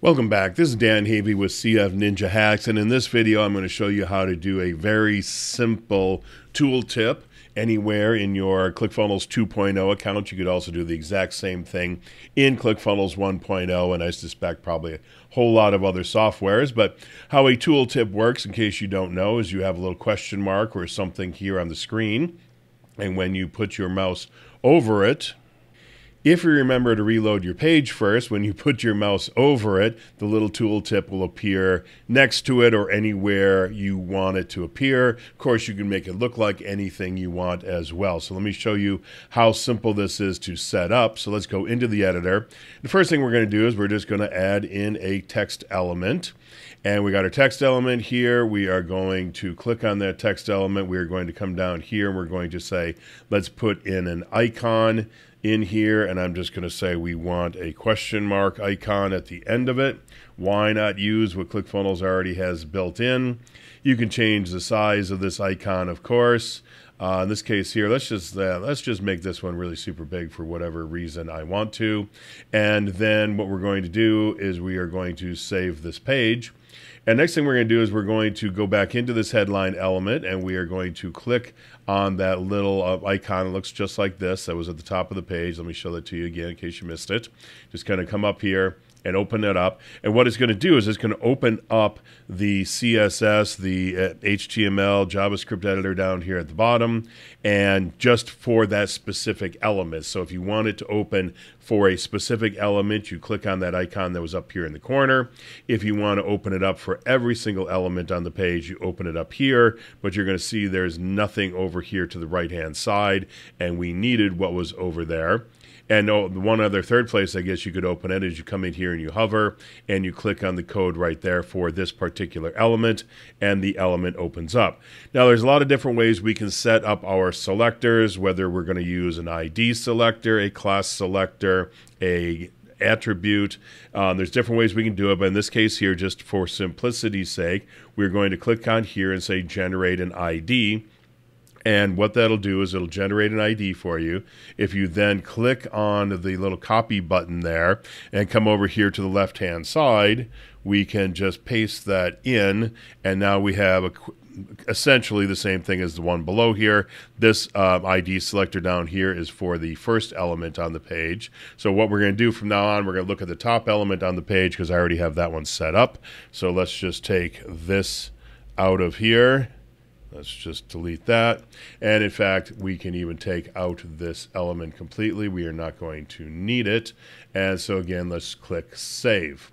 Welcome back. This is Dan Havey with CF Ninja Hacks, and in this video, I'm going to show you how to do a very simple tool tip anywhere in your ClickFunnels 2.0 account. You could also do the exact same thing in ClickFunnels 1.0, and I suspect probably a whole lot of other softwares. But how a tool tip works, in case you don't know, is you have a little question mark or something here on the screen, and when you put your mouse over it, if you remember to reload your page first, when you put your mouse over it, the little tooltip will appear next to it or anywhere you want it to appear. Of course, you can make it look like anything you want as well. So let me show you how simple this is to set up. So let's go into the editor. The first thing we're going to do is we're just going to add in a text element. And we got our text element here. We are going to click on that text element. We are going to come down here and we're going to say, let's put in an icon in here and I'm just going to say we want a question mark icon at the end of it. Why not use what ClickFunnels already has built in? You can change the size of this icon, of course. Uh, in this case here, let's just uh, let's just make this one really super big for whatever reason I want to. And then what we're going to do is we are going to save this page. And next thing we're going to do is we're going to go back into this headline element and we are going to click on that little uh, icon. It looks just like this. That was at the top of the page. Let me show that to you again in case you missed it. Just kind of come up here and open it up. And what it's going to do is it's going to open up the CSS, the HTML, uh, JavaScript editor down here at the bottom, and just for that specific element. So if you want it to open for a specific element, you click on that icon that was up here in the corner. If you want to open it up for every single element on the page, you open it up here, but you're going to see there's nothing over here to the right-hand side, and we needed what was over there. And oh, one other third place, I guess you could open it is you come in here and you hover and you click on the code right there for this particular element, and the element opens up. Now, there's a lot of different ways we can set up our selectors, whether we're going to use an ID selector, a class selector, a attribute. Um, there's different ways we can do it, but in this case here, just for simplicity's sake, we're going to click on here and say generate an ID and what that'll do is it'll generate an ID for you. If you then click on the little copy button there and come over here to the left hand side, we can just paste that in. And now we have a, essentially the same thing as the one below here. This uh, ID selector down here is for the first element on the page. So what we're going to do from now on, we're going to look at the top element on the page because I already have that one set up. So let's just take this out of here Let's just delete that. And in fact, we can even take out this element completely. We are not going to need it. And so again, let's click Save.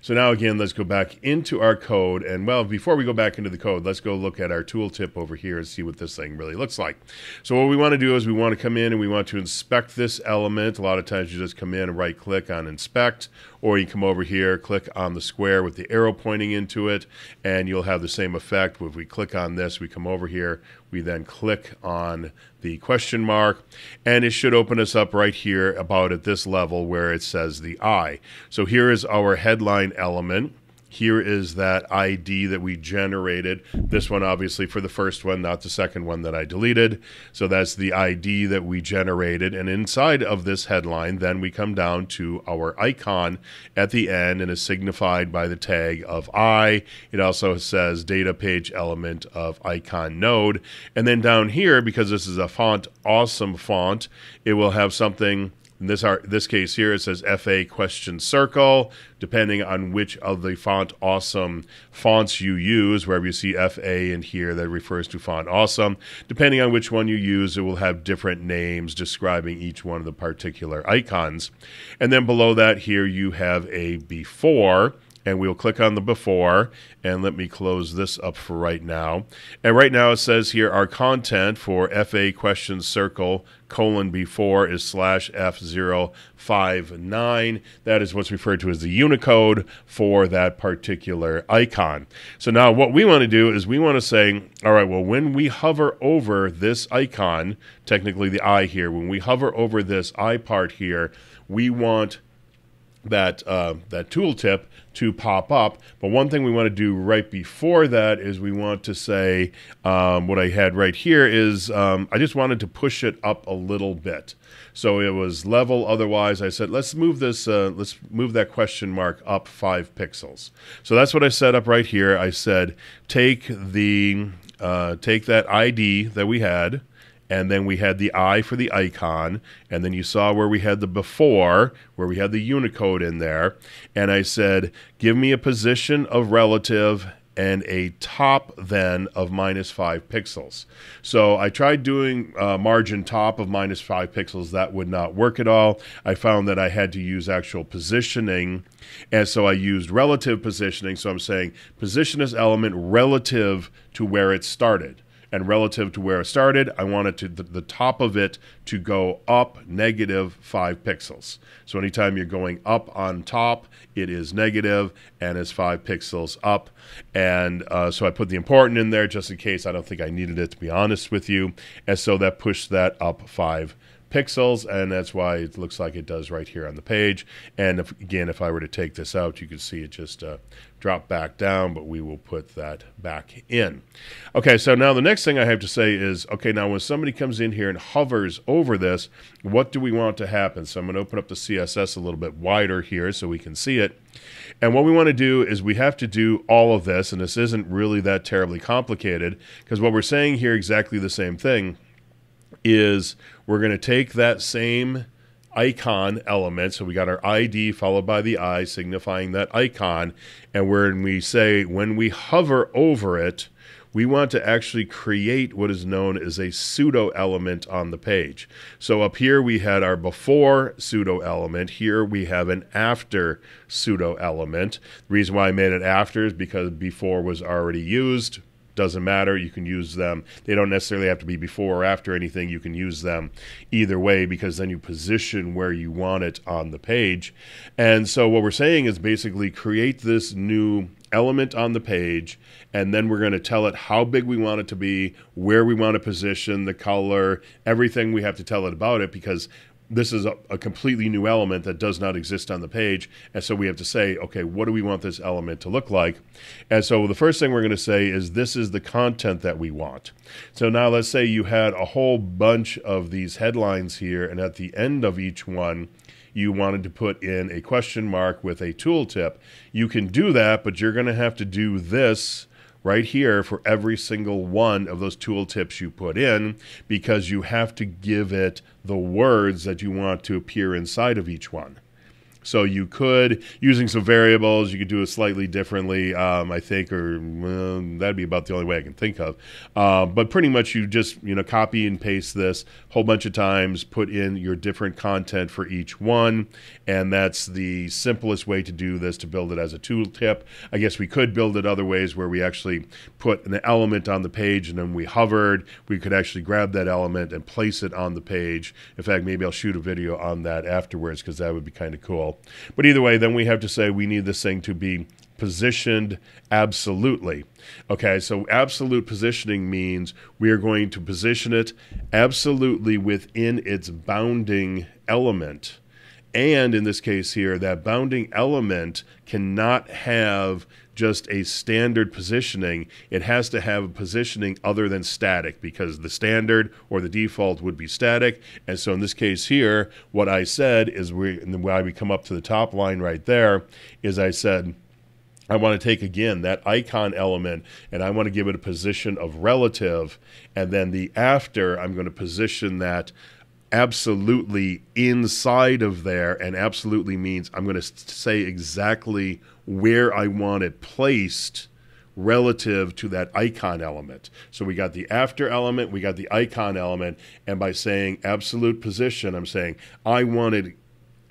So now again, let's go back into our code. And well, before we go back into the code, let's go look at our tooltip over here and see what this thing really looks like. So what we want to do is we want to come in and we want to inspect this element. A lot of times you just come in and right click on inspect, or you come over here, click on the square with the arrow pointing into it, and you'll have the same effect. If we click on this, we come over here, we then click on the question mark, and it should open us up right here about at this level where it says the I. So here is our headline element. Here is that ID that we generated. This one, obviously, for the first one, not the second one that I deleted. So that's the ID that we generated. And inside of this headline, then we come down to our icon at the end and is signified by the tag of I. It also says data page element of icon node. And then down here, because this is a font awesome font, it will have something in this, this case here, it says FA question circle. Depending on which of the font awesome fonts you use, wherever you see FA in here, that refers to font awesome. Depending on which one you use, it will have different names describing each one of the particular icons. And then below that, here you have a before and we'll click on the before and let me close this up for right now. And right now it says here our content for FA question circle colon before is slash F059. That is what's referred to as the Unicode for that particular icon. So now what we want to do is we want to say, all right, well, when we hover over this icon, technically the I here, when we hover over this I part here, we want that uh, that tooltip to pop up. But one thing we want to do right before that is we want to say um, what I had right here is um, I just wanted to push it up a little bit. So it was level. Otherwise, I said let's move this. Uh, let's move that question mark up five pixels. So that's what I set up right here. I said take the uh, take that ID that we had and then we had the I for the icon, and then you saw where we had the before, where we had the Unicode in there, and I said, give me a position of relative and a top then of minus five pixels. So I tried doing uh, margin top of minus five pixels. That would not work at all. I found that I had to use actual positioning. And so I used relative positioning. So I'm saying position this element relative to where it started and relative to where it started, I wanted to the, the, top of it to go up negative five pixels. So anytime you're going up on top, it is negative and is five pixels up. And uh, so I put the important in there just in case I don't think I needed it to be honest with you. And so that pushed that up five pixels, and that's why it looks like it does right here on the page. And if, again, if I were to take this out, you can see it just uh, drop back down, but we will put that back in. Okay, so now the next thing I have to say is, okay, now when somebody comes in here and hovers over this, what do we want to happen? So I'm going to open up the CSS a little bit wider here so we can see it. And what we want to do is we have to do all of this, and this isn't really that terribly complicated, because what we're saying here exactly the same thing is we're going to take that same icon element. So we got our ID followed by the I signifying that icon. And when we say, when we hover over it, we want to actually create what is known as a pseudo element on the page. So up here we had our before pseudo element. Here we have an after pseudo element. The reason why I made it after is because before was already used doesn't matter. You can use them. They don't necessarily have to be before or after anything. You can use them either way because then you position where you want it on the page. And so what we're saying is basically create this new element on the page and then we're going to tell it how big we want it to be, where we want to position, the color, everything we have to tell it about it because this is a, a, completely new element that does not exist on the page. And so we have to say, okay, what do we want this element to look like? And so the first thing we're going to say is this is the content that we want. So now let's say you had a whole bunch of these headlines here, and at the end of each one, you wanted to put in a question mark with a tooltip. You can do that, but you're going to have to do this right here for every single one of those tooltips you put in because you have to give it the words that you want to appear inside of each one. So you could, using some variables, you could do it slightly differently, um, I think, or well, that'd be about the only way I can think of. Uh, but pretty much you just, you know, copy and paste this a whole bunch of times, put in your different content for each one, and that's the simplest way to do this, to build it as a tooltip. I guess we could build it other ways where we actually put an element on the page and then we hovered. We could actually grab that element and place it on the page. In fact, maybe I'll shoot a video on that afterwards because that would be kind of cool. But either way, then we have to say we need this thing to be positioned absolutely. Okay, so absolute positioning means we are going to position it absolutely within its bounding element. And in this case here, that bounding element cannot have just a standard positioning. It has to have a positioning other than static because the standard or the default would be static. And so in this case here, what I said is we, and why we come up to the top line right there, is I said, I want to take again that icon element and I want to give it a position of relative. And then the after, I'm going to position that absolutely inside of there. And absolutely means I'm going to say exactly where I want it placed relative to that icon element. So we got the after element, we got the icon element, and by saying absolute position, I'm saying I wanted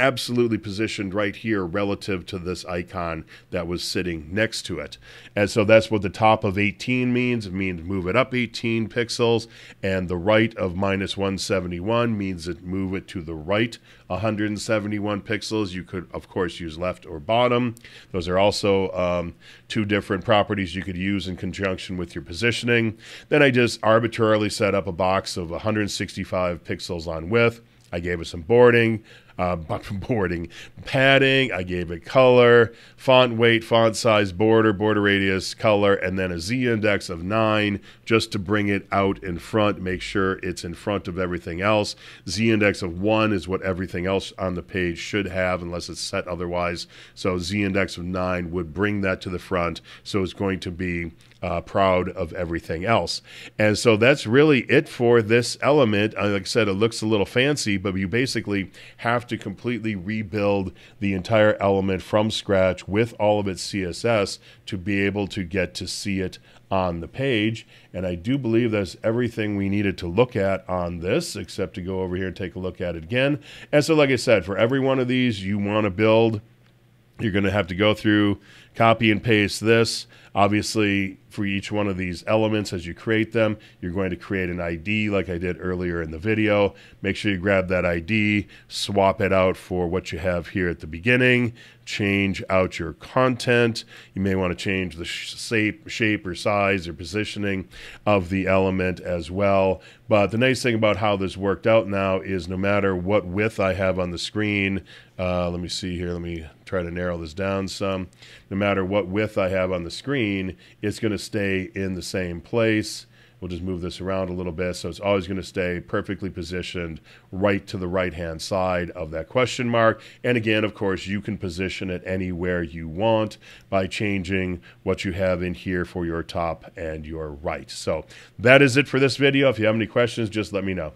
absolutely positioned right here relative to this icon that was sitting next to it. And so that's what the top of 18 means. It means move it up 18 pixels, and the right of minus 171 means that move it to the right 171 pixels. You could, of course, use left or bottom. Those are also um, two different properties you could use in conjunction with your positioning. Then I just arbitrarily set up a box of 165 pixels on width. I gave it some boarding. Uh, boarding, padding. I gave it color, font weight, font size, border, border radius, color, and then a Z index of nine just to bring it out in front, make sure it's in front of everything else. Z index of one is what everything else on the page should have, unless it's set otherwise. So Z index of nine would bring that to the front. So it's going to be uh, proud of everything else. And so that's really it for this element. Uh, like I said, it looks a little fancy, but you basically have to completely rebuild the entire element from scratch with all of its CSS to be able to get to see it on the page. And I do believe that's everything we needed to look at on this, except to go over here and take a look at it again. And so, like I said, for every one of these you want to build, you're going to have to go through, copy and paste this. Obviously, for each one of these elements as you create them, you're going to create an ID like I did earlier in the video. Make sure you grab that ID, swap it out for what you have here at the beginning, change out your content. You may want to change the shape, shape or size or positioning of the element as well. But the nice thing about how this worked out now is no matter what width I have on the screen, uh, let me see here, let me try to narrow this down some. No matter what width I have on the screen, it's going to stay in the same place. We'll just move this around a little bit. So it's always going to stay perfectly positioned right to the right hand side of that question mark. And again, of course, you can position it anywhere you want by changing what you have in here for your top and your right. So that is it for this video. If you have any questions, just let me know.